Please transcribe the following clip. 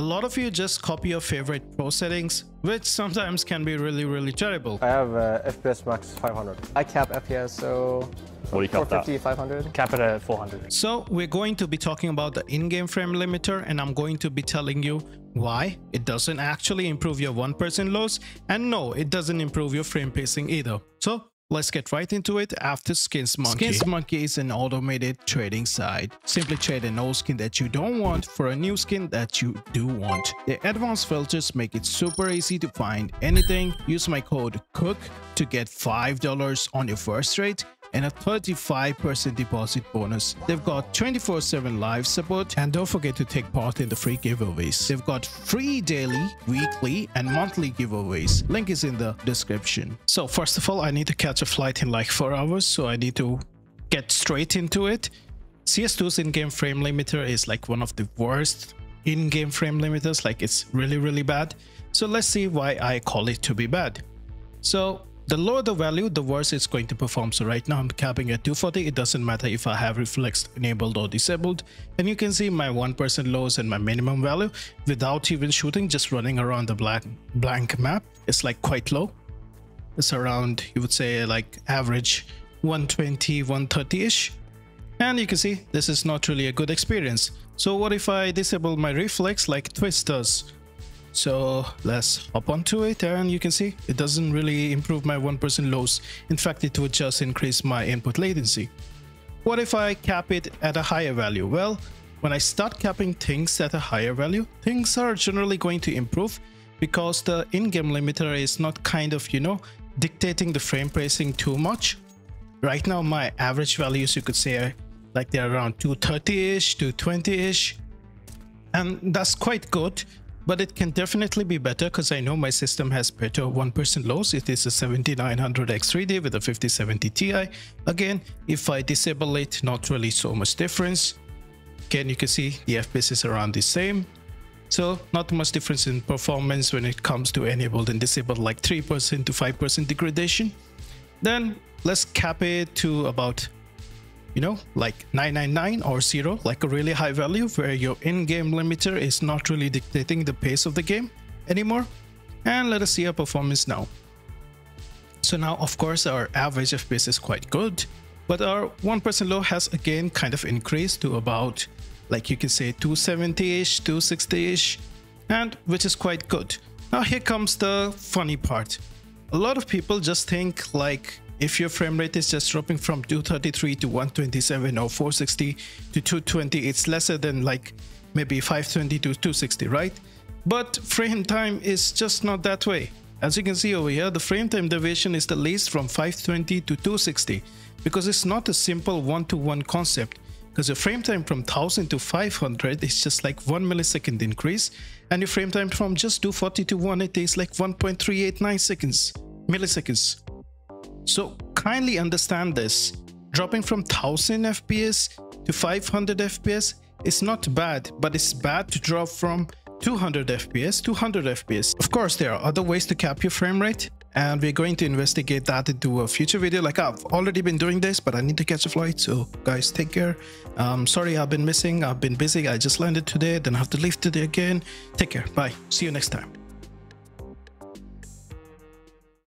A lot of you just copy your favorite pro settings, which sometimes can be really, really terrible. I have uh, FPS max 500. I cap FPS, so What do you cap that? 450, 500. Cap it at 400. So we're going to be talking about the in-game frame limiter and I'm going to be telling you why it doesn't actually improve your one-percent lows and no, it doesn't improve your frame pacing either. So Let's get right into it after Skinsmonkey. Skins Monkey is an automated trading site. Simply trade an old skin that you don't want for a new skin that you do want. The advanced filters make it super easy to find anything. Use my code COOK to get $5 on your first trade and a 35% deposit bonus. They've got 24-7 live support and don't forget to take part in the free giveaways. They've got free daily, weekly and monthly giveaways. Link is in the description. So first of all, I need to catch a flight in like 4 hours so I need to get straight into it. CS2's in-game frame limiter is like one of the worst in-game frame limiters like it's really really bad. So let's see why I call it to be bad. So the lower the value, the worse it's going to perform. So right now I'm capping at 240. It doesn't matter if I have reflex enabled or disabled. And you can see my 1% lows and my minimum value without even shooting, just running around the black blank map. It's like quite low. It's around, you would say like average 120, 130-ish. And you can see this is not really a good experience. So what if I disable my reflex like Twistzz does? So let's hop onto it and you can see it doesn't really improve my 1% lows. In fact, it would just increase my input latency. What if I cap it at a higher value? Well, when I start capping things at a higher value, things are generally going to improve because the in-game limiter is not kind of, you know, dictating the frame pacing too much. Right now, my average values, you could say, like they're around 230-ish, 220-ish. And that's quite good but it can definitely be better because I know my system has better 1% lows. It is a 7900 X3D with a 5070 Ti. Again, if I disable it, not really so much difference. Again, you can see the FPS is around the same. So not much difference in performance when it comes to enabled and disabled like 3% to 5% degradation. Then let's cap it to about you know, like 999 or 0, like a really high value where your in-game limiter is not really dictating the pace of the game anymore. And let us see our performance now. So now, of course, our average FPS is quite good, but our 1% low has again kind of increased to about, like you can say 270-ish, 260-ish, and which is quite good. Now here comes the funny part. A lot of people just think like if your frame rate is just dropping from 233 to 127 or 460 to 220 it's lesser than like maybe 520 to 260 right? But frame time is just not that way. As you can see over here the frame time deviation is the least from 520 to 260 because it's not a simple one-to-one -one concept because your frame time from 1000 to 500 is just like 1 millisecond increase and your frame time from just 240 to 180 is like 1.389 seconds milliseconds so kindly understand this. Dropping from 1000 FPS to 500 FPS is not bad, but it's bad to drop from 200 FPS to 100 FPS. Of course, there are other ways to cap your frame rate, and we're going to investigate that into a future video. Like I've already been doing this, but I need to catch a flight. So guys, take care. Um, sorry, I've been missing. I've been busy. I just landed today, then I have to leave today again. Take care. Bye. See you next time.